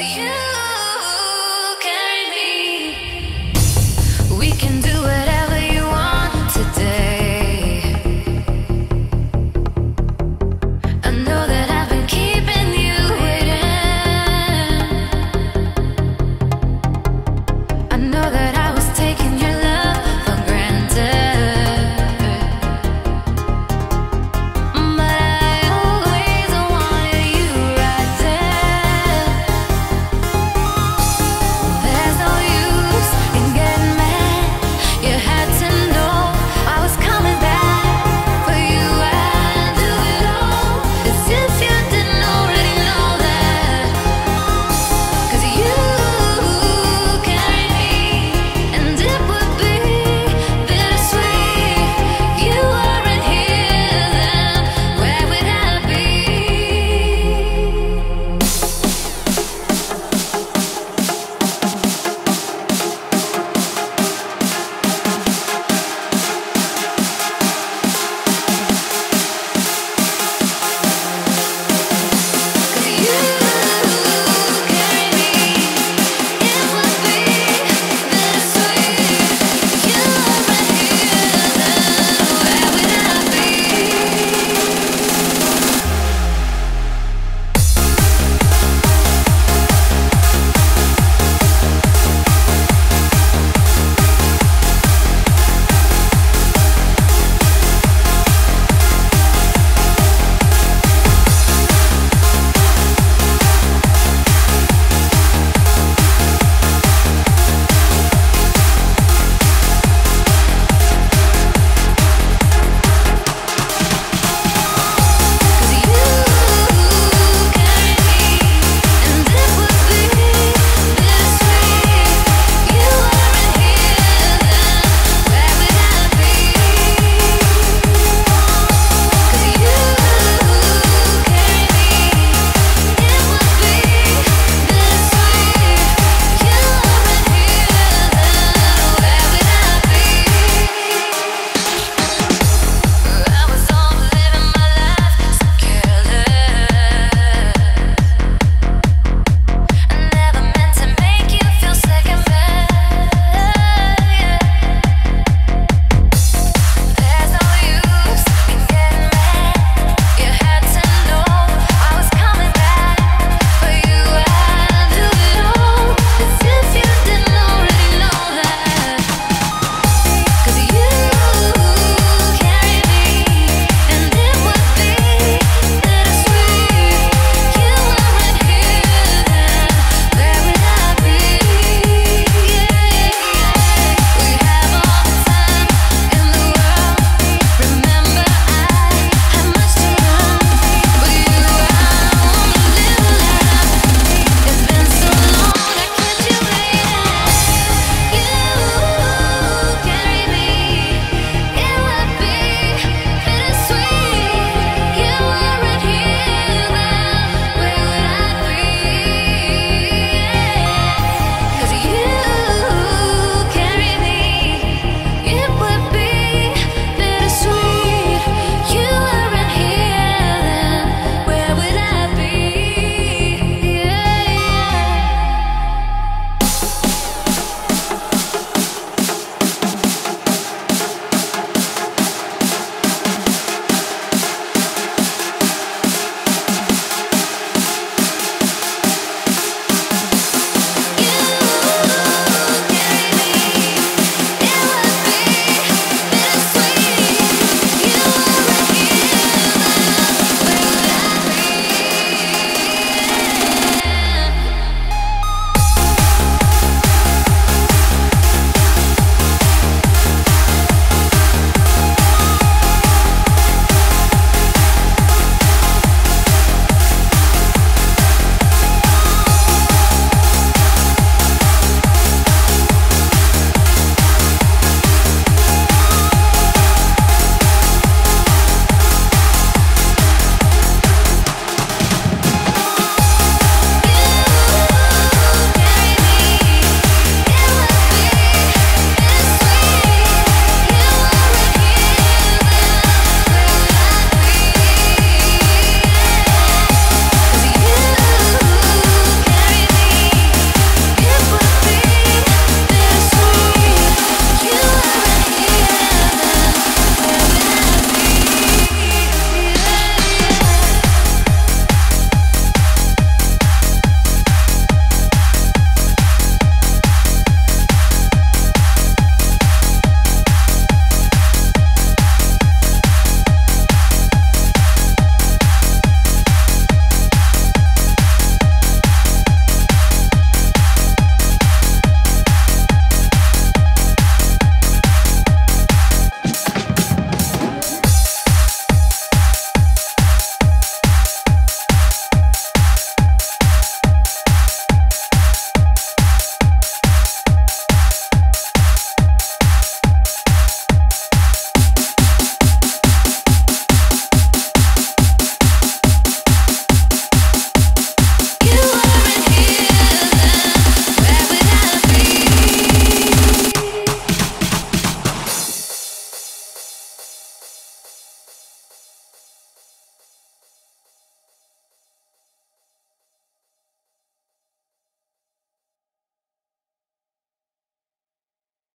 You